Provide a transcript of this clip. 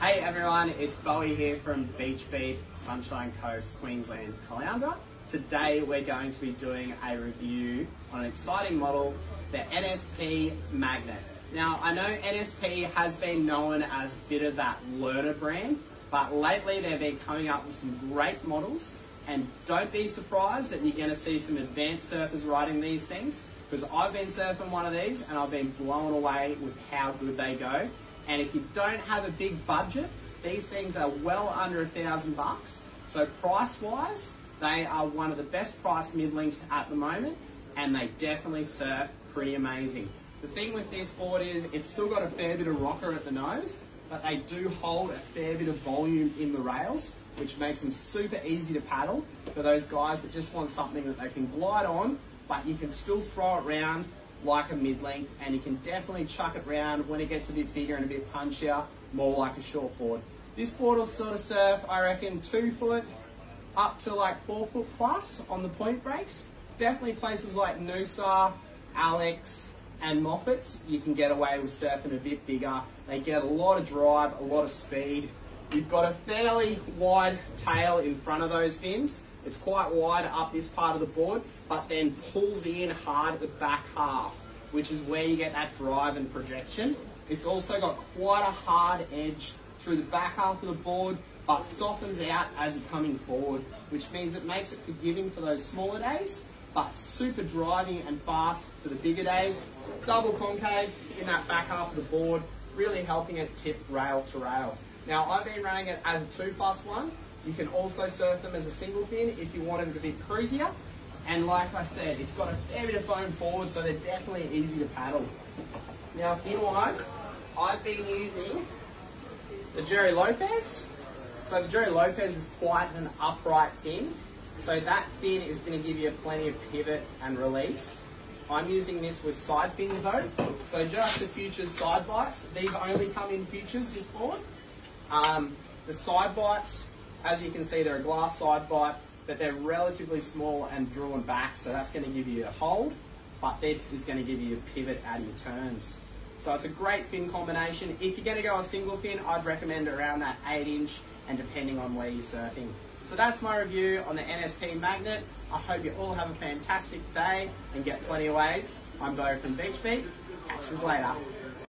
Hey everyone, it's Bowie here from Beach Beat, Sunshine Coast, Queensland, Caloundra. Today we're going to be doing a review on an exciting model, the NSP Magnet. Now I know NSP has been known as a bit of that learner brand, but lately they've been coming up with some great models and don't be surprised that you're going to see some advanced surfers riding these things because I've been surfing one of these and I've been blown away with how good they go. And if you don't have a big budget, these things are well under a thousand bucks. So price wise, they are one of the best priced mid lengths at the moment and they definitely surf pretty amazing. The thing with this board is it's still got a fair bit of rocker at the nose, but they do hold a fair bit of volume in the rails, which makes them super easy to paddle for those guys that just want something that they can glide on but you can still throw it around like a mid-length and you can definitely chuck it around when it gets a bit bigger and a bit punchier, more like a short board. This board will sort of surf, I reckon, two foot up to like four foot plus on the point breaks. Definitely places like Noosa, Alex, and Moffat's, you can get away with surfing a bit bigger. They get a lot of drive, a lot of speed. You've got a fairly wide tail in front of those fins, it's quite wide up this part of the board, but then pulls in hard at the back half, which is where you get that drive and projection. It's also got quite a hard edge through the back half of the board, but softens out as you're coming forward, which means it makes it forgiving for those smaller days, but super driving and fast for the bigger days. Double concave in that back half of the board, really helping it tip rail to rail. Now I've been running it as a two plus one, you can also surf them as a single fin if you want them to be cruisier. And like I said, it's got a fair bit of foam forward, so they're definitely easy to paddle. Now, fin-wise, I've been using the Gerry Lopez. So the Gerry Lopez is quite an upright fin. So that fin is going to give you plenty of pivot and release. I'm using this with side fins though. So just the Futures side bites. These only come in Futures, this board. Um, the side bites as you can see, they're a glass side bite, but they're relatively small and drawn back, so that's going to give you a hold, but this is going to give you a pivot at your turns. So it's a great fin combination. If you're going to go a single fin, I'd recommend around that 8 inch and depending on where you're surfing. So that's my review on the NSP Magnet. I hope you all have a fantastic day and get plenty of waves. I'm Bo from Beach Beat. Catch you later.